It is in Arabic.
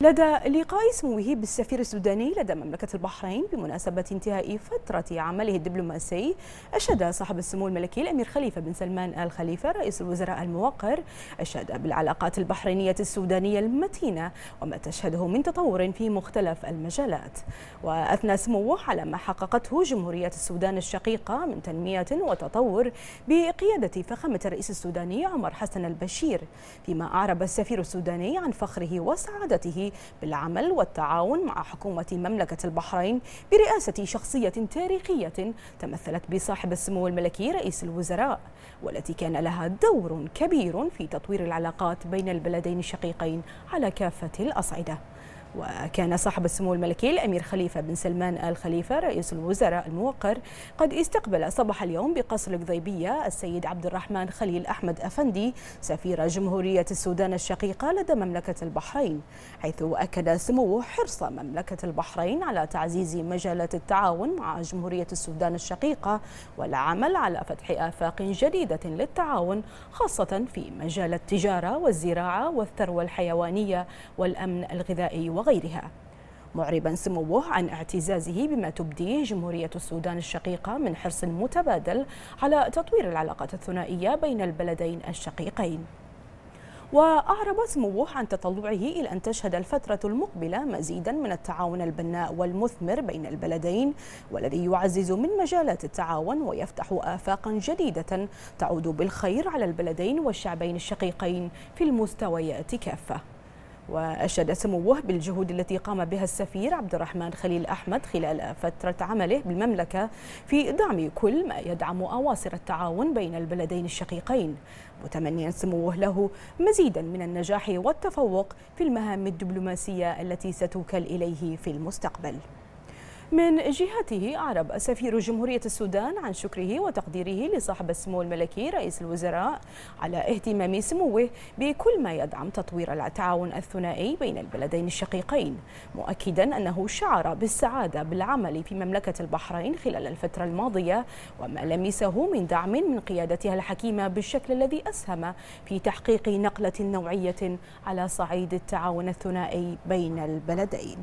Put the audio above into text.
لدى لقاء سموه بالسفير السوداني لدى مملكة البحرين بمناسبة انتهاء فترة عمله الدبلوماسي أشاد صاحب السمو الملكي الأمير خليفة بن سلمان آل خليفة رئيس الوزراء الموقر أشاد بالعلاقات البحرينية السودانية المتينة وما تشهده من تطور في مختلف المجالات. وأثنى سموه على ما حققته جمهورية السودان الشقيقة من تنمية وتطور بقيادة فخامة الرئيس السوداني عمر حسن البشير فيما أعرب السفير السوداني عن فخره وسعادته بالعمل والتعاون مع حكومة مملكة البحرين برئاسة شخصية تاريخية تمثلت بصاحب السمو الملكي رئيس الوزراء والتي كان لها دور كبير في تطوير العلاقات بين البلدين الشقيقين على كافة الأصعدة. وكان صاحب السمو الملكي الأمير خليفة بن سلمان آل خليفة رئيس الوزراء الموقر قد استقبل صباح اليوم بقصر القضيبية السيد عبد الرحمن خليل أحمد أفندي سفير جمهورية السودان الشقيقة لدى مملكة البحرين حيث أكد سموه حرص مملكة البحرين على تعزيز مجالات التعاون مع جمهورية السودان الشقيقة والعمل على فتح آفاق جديدة للتعاون خاصة في مجال التجارة والزراعة والثروة الحيوانية والأمن الغذائي وغيرها. معربا سموه عن اعتزازه بما تبديه جمهورية السودان الشقيقة من حرص متبادل على تطوير العلاقات الثنائية بين البلدين الشقيقين. وأعرب سموه عن تطلعه إلى أن تشهد الفترة المقبلة مزيدا من التعاون البناء والمثمر بين البلدين والذي يعزز من مجالات التعاون ويفتح آفاقا جديدة تعود بالخير على البلدين والشعبين الشقيقين في المستويات كافة. وأشاد سموه بالجهود التي قام بها السفير عبد الرحمن خليل أحمد خلال فترة عمله بالمملكة في دعم كل ما يدعم أواصر التعاون بين البلدين الشقيقين. متمنيا سموه له مزيدا من النجاح والتفوق في المهام الدبلوماسية التي ستوكل إليه في المستقبل. من جهته أعرب سفير جمهورية السودان عن شكره وتقديره لصاحب السمو الملكي رئيس الوزراء على اهتمام سموه بكل ما يدعم تطوير التعاون الثنائي بين البلدين الشقيقين مؤكدا أنه شعر بالسعادة بالعمل في مملكة البحرين خلال الفترة الماضية وما لمسه من دعم من قيادتها الحكيمة بالشكل الذي أسهم في تحقيق نقلة نوعية على صعيد التعاون الثنائي بين البلدين.